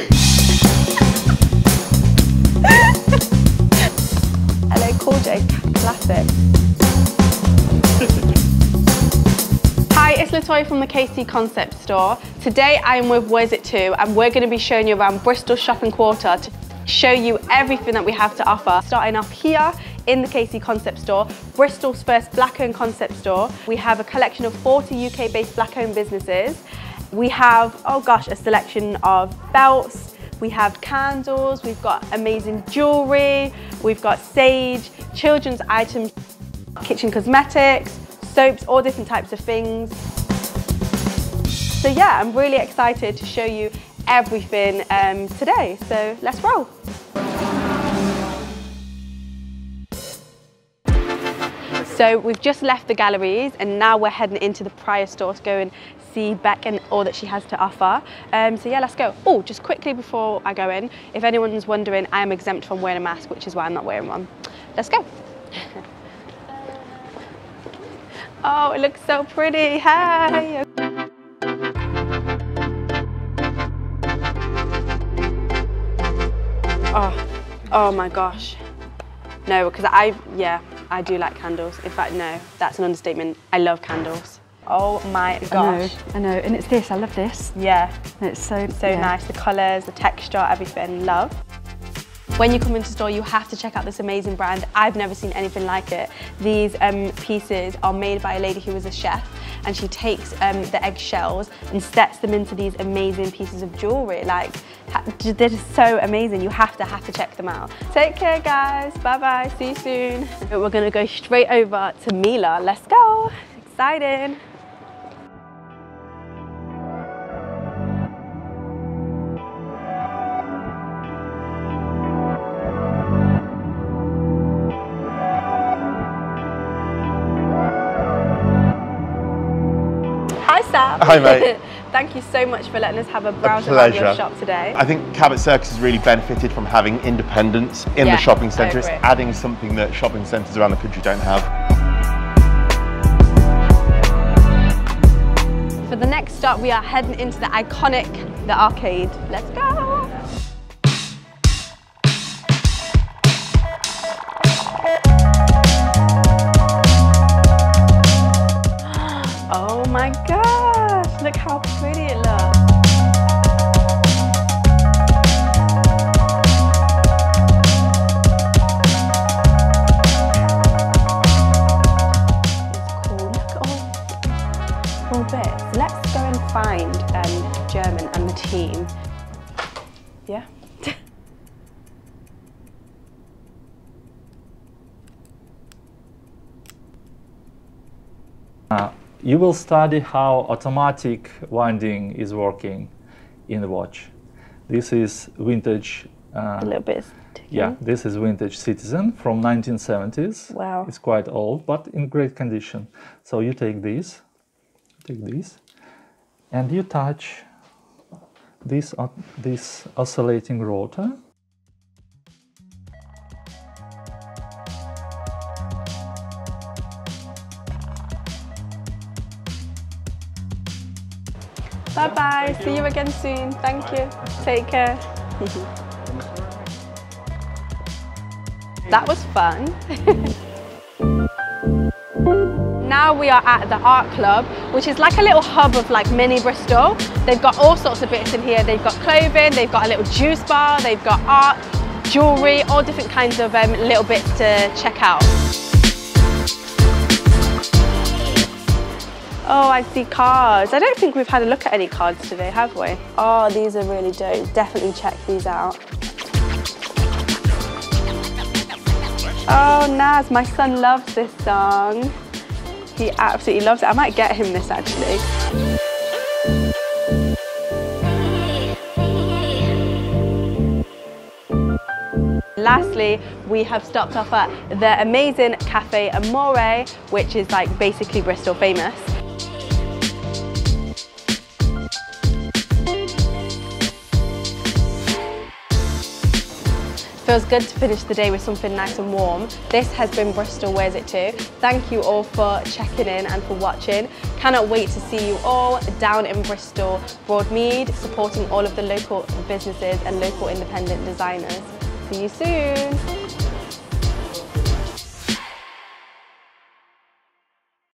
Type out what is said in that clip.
LL Cool J Classic. Hi, it's Latoya from the KC Concept Store. Today I am with Where's It To and we're going to be showing you around Bristol Shopping Quarter to show you everything that we have to offer. Starting off here in the KC Concept Store, Bristol's first black-owned concept store. We have a collection of 40 UK-based black-owned businesses. We have, oh gosh, a selection of belts, we have candles, we've got amazing jewellery, we've got sage, children's items, kitchen cosmetics, soaps, all different types of things. So yeah, I'm really excited to show you everything um, today. So let's roll. So we've just left the galleries and now we're heading into the Prior store to go and see Beck and all that she has to offer. Um, so yeah, let's go. Oh, just quickly before I go in, if anyone's wondering, I am exempt from wearing a mask, which is why I'm not wearing one. Let's go. oh, it looks so pretty. Hi. Oh, oh my gosh. No, because I, yeah, I do like candles. In fact, no, that's an understatement. I love candles. Oh my gosh. I know, I know. And it's this, I love this. Yeah. And it's so, So yeah. nice, the colours, the texture, everything, love. When you come into store, you have to check out this amazing brand. I've never seen anything like it. These um, pieces are made by a lady who was a chef and she takes um, the eggshells and sets them into these amazing pieces of jewellery. Like, they're just so amazing. You have to, have to check them out. Take care, guys. Bye-bye. See you soon. We're gonna go straight over to Mila. Let's go. Exciting. Hi Sam. Hi, mate. Thank you so much for letting us have a A browse around your shop today. I think Cabot Circus has really benefited from having independents in Yeah, the shopping centre. It's adding something that shopping centres around the country don't have. For the next stop, we are heading into the iconic, the arcade. Let's go. Oh my gosh, look how pretty it looks. Bits. Let's go and find um, German and the team. Yeah. Uh, you will study how automatic winding is working in the watch. This is vintage. Uh, a little bit. ticking. yeah, this is vintage Citizen from 1970s. Wow. It's quite old, but in great condition. So you take this, take this, and you touch this o- this oscillating rotor. Bye bye. See you again soon. Thank you. Take care. that was fun. now we are at the Art Club, which is like a little hub of like mini Bristol. They've got all sorts of bits in here. They've got clothing, they've got a little juice bar, they've got art, jewellery, all different kinds of um, little bits to check out. Oh, I see cards. I don't think we've had a look at any cards today, have we? Oh, these are really dope. Definitely check these out. Oh, Naz, my son loves this song. He absolutely loves it. I might get him this actually. Lastly, we have stopped off at the amazing Cafe Amore, which is like basically Bristol famous. Feels good to finish the day with something nice and warm. This has been Bristol Where's It To. Thank you all for checking in and for watching. Cannot wait to see you all down in Bristol, Broadmead, supporting all of the local businesses and local independent designers. See you soon.